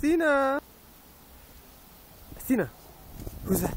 Sina! Sina! Who's that?